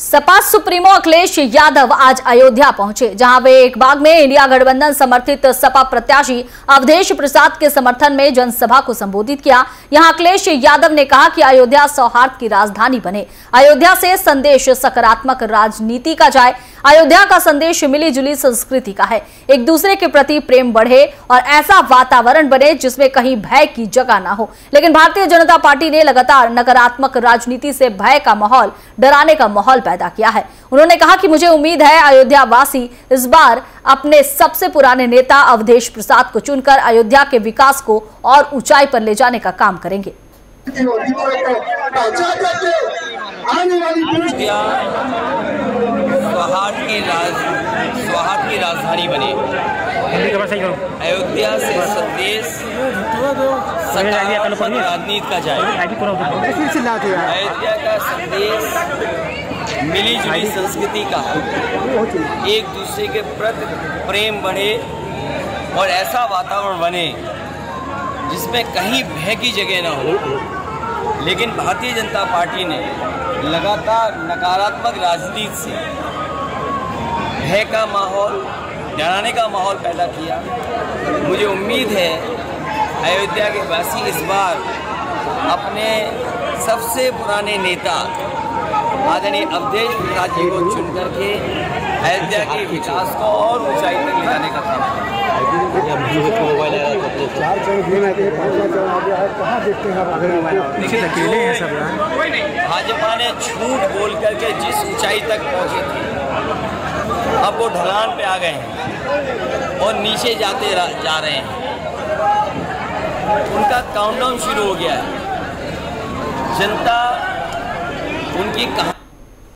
Sapa supremo Akhilesh Yadav आज अयोध्या पहुँचे, जहाँ वे एक बाग में इंडिया गठबंधन समर्थित सपा प्रत्याशी अवधेश प्रसाद के समर्थन में जनसभा को संबोधित किया। यहाँ अखिलेश यादव ने कहा कि अयोध्या सौहार्द की राजधानी बने। अयोध्या से संदेश सकारात्मक राजनीति का जाए। अयोध्या का संदेश मिली जुली संस्कृति का है। एक दूसरे के प्रति प्रेम बढ़े और ऐसा वातावरण बने जिसमें कहीं भय की जगह ना हो। लेकिन भारतीय जनता पार्टी ने लगातार नकारात्मक राजनीति से भय का माहौल, डराने का माहौल पैदा किया है। उन्होंने कहा कि मुझे उम्मीद है अयोध्या वासी इस बार अपने सबसे पुराने नेता अवधेश प्रसाद को चुनकर अयोध्या के विकास को और ऊंचाई पर ले जाने का काम करेंगे आने वाली पीढ़ी अयोध्या सौहार्द की राज सौहार्द की राजधानी बने। अयोध्या से संदेश सकारात्मक राजनीति का जाए। अयोध्या का संदेश मिली जुली संस्कृति का एक दूसरे के प्रति प्रेम बढ़े और ऐसा वातावरण बने जिसमें कहीं भय की जगह ना हो। लेकिन भारतीय जनता पार्टी ने लगातार नकारात्मक राजनीति से भय का माहौल डराने का माहौल पैदा किया। मुझे उम्मीद है अयोध्या के वासी इस बार अपने सबसे पुराने नेता आदरणीय अवधेश प्रसाद जी को चुन करके अयोध्या के विकास को और ऊंचाई तक ले जाने का काम भाजपा ने झूठ बोल करके जिस ऊंचाई तक पहुँचे थे अब वो ढलान पे आ गए हैं और नीचे जाते जा रहे हैं। उनका काउंटडाउन शुरू हो गया है। जनता उनकी कहा